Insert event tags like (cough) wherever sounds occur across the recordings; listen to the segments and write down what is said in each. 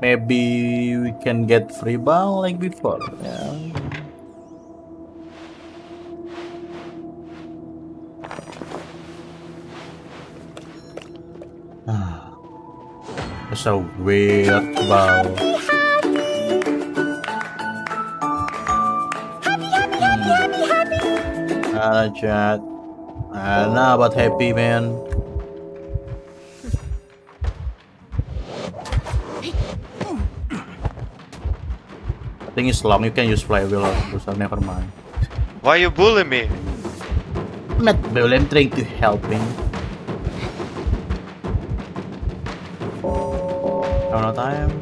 maybe we can get free ball like before. Yeah. (sighs) That's a weird ball. Uh, chat. I don't know about happy, man. I think it's long. You can use flywheel, so never mind. Why you bully me? I'm not bully. I'm trying to help him. Oh, no time.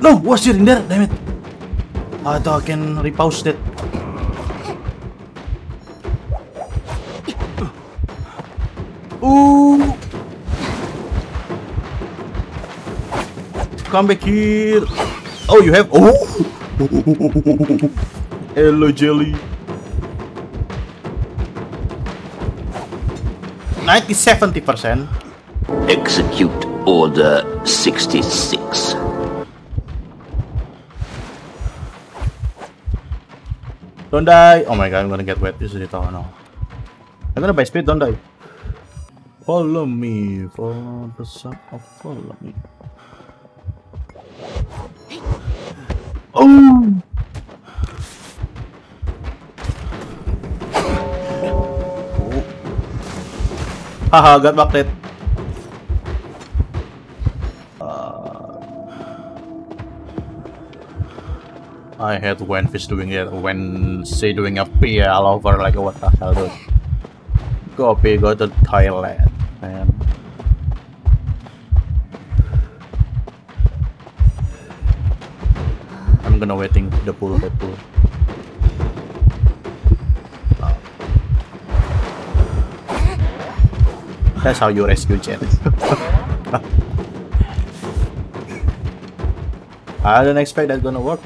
(gasps) No, what's shooting there? Damn it! I thought I can repause that. Come back here! Oh, you have. Oh! Hello, Jelly. 90 70%. Execute Order 66. Don't die! Oh my god, I'm gonna get wet. This is it. Oh no. I'm gonna buy speed, don't die. Follow me. Follow the sun. Follow me. Oh! Haha, got backed. Uh. I hate when fish doing it, when she doing a pee all over, like what the hell, dude. Go pee, go to toilet, man. I'm gonna waiting the pool, the pool. Oh. That's how you rescue Jet. (laughs) Ah, I don't expect that's gonna work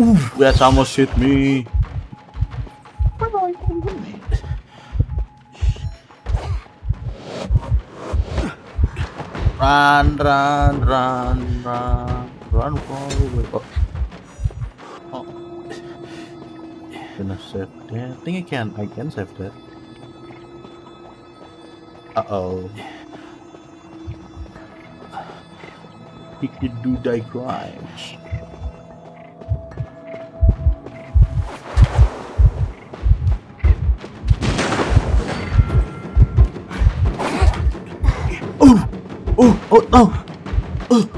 Ooh, that's almost hit me. Run, run, run, run, run forward. Oh. oh. Gonna save that. I think I can. I can save that. Uh oh. He could do die oh, oh, oh.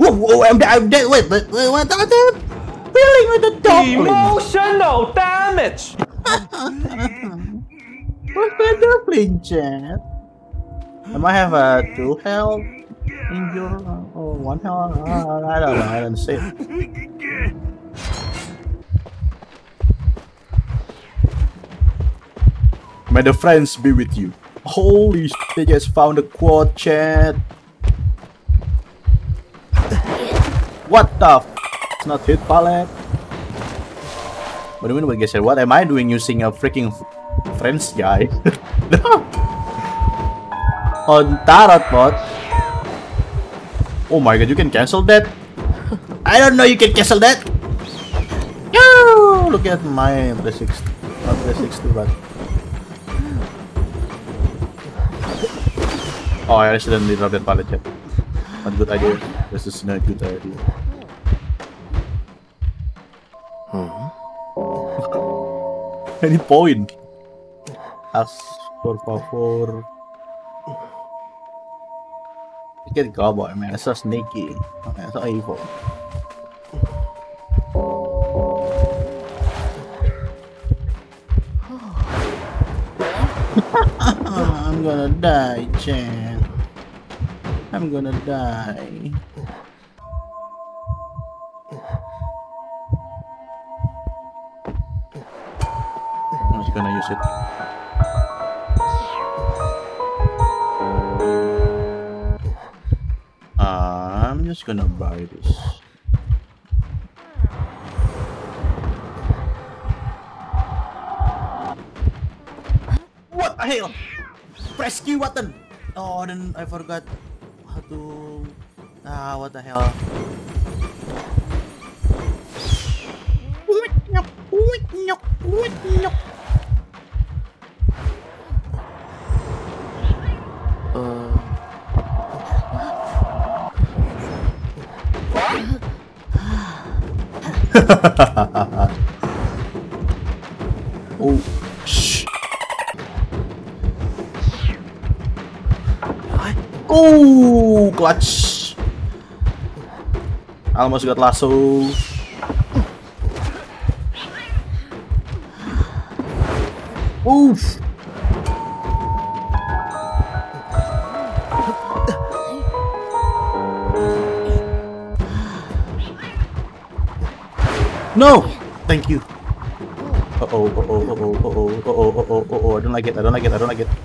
Oh, oh, I'm, I'm dead. Wait, but wait, what feeling with the dumpling? Emotional damage! What's the dumpling, chat? I might have a two health in your or one health. Uh, I don't know. I don't see it. May the friends be with you. Holy shit, they just found a quad chat. What the f? It's not hit pallet. What do you mean I? What am I doing using a freaking French guy? (laughs) On tarot bot. Oh my god, you can cancel that? (laughs) I don't know you can cancel that. No, look at my 360. Not 360, but (laughs) Oh, I accidentally dropped that pallet yet. Not good idea. This is not good idea. (laughs) Any point? Ask por favor. Look at cowboy, man. It's so sneaky. Man, so evil. (laughs) I'm gonna die, Chan. I'm gonna die. Gonna use it. I'm just gonna buy this. What the hell? Press Q button. Oh, then I forgot how to. Ah, what the hell? (laughs) oh, shh. Oh, clutch. Almost got lasso. Oof. No! Thank you. Uh oh, uh oh, uh oh, uh oh, uh oh, uh oh, uh oh, I don't like it, I don't like it, I don't like it. (laughs)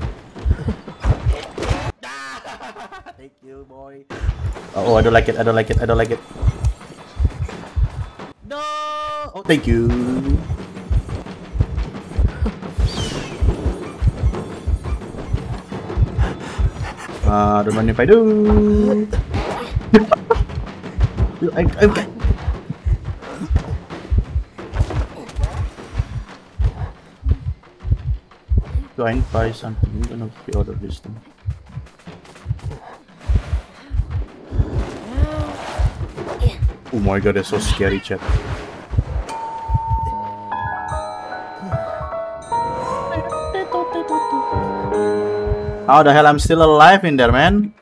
Thank you, boy. Uh oh, I don't like it, I don't like it, I don't like it. No! Oh, thank you. (laughs) Uh, don't mind if I do. (laughs) I, I, I, Go and buy something. I'm gonna pre-order thing. Oh my god, that's so scary, chat. How the hell I'm still alive in there, man?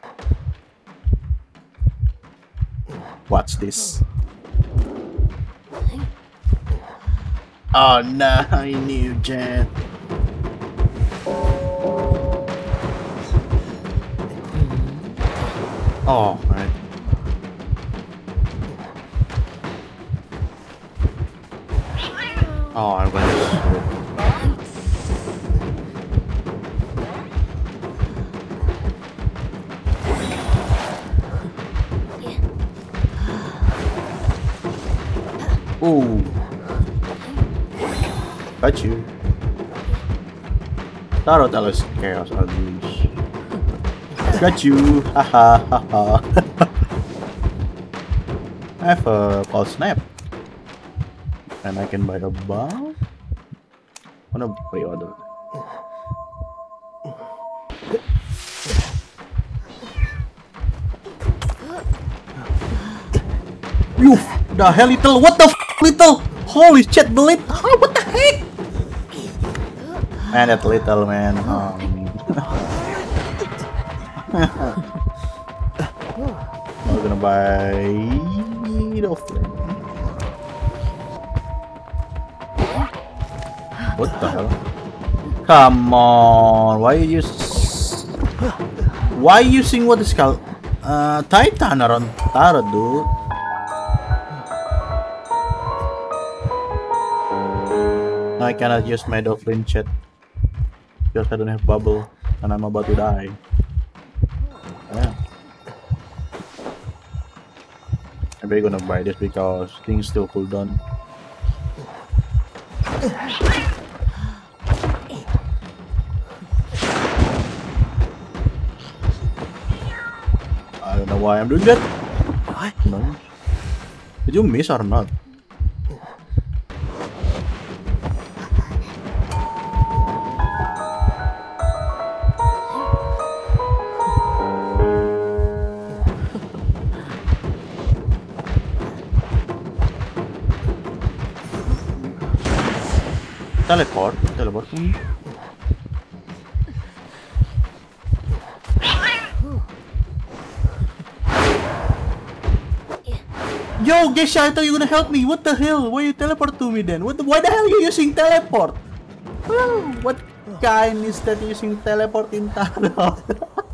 Watch this. Oh no, (laughs) I knew Jet. Oh, right. Oh, I went. Ooh. Got you. Tarot that was chaos unleash. Got you. Haha haha. (laughs) I have a pulse snap. And I can buy a bomb. Wanna pre-order. You the hell little what the little holy shit the lit oh, what the heck man that little man um, I'm gonna buy flame what the hell? Come on why you use why you using what is called uh titan around tarot dude. I cannot use my Dolphin chat. Because I don't have bubble and I'm about to die. I'm really gonna buy this because things still cool down. I don't know why I'm doing that. What? No. Did you miss or not? Teleport? Teleport. Yo, Geisha, I thought you were gonna help me. What the hell? Why you teleport to me then? What? The, why the hell are you using teleport? What kind is that using teleport in tarot? (laughs)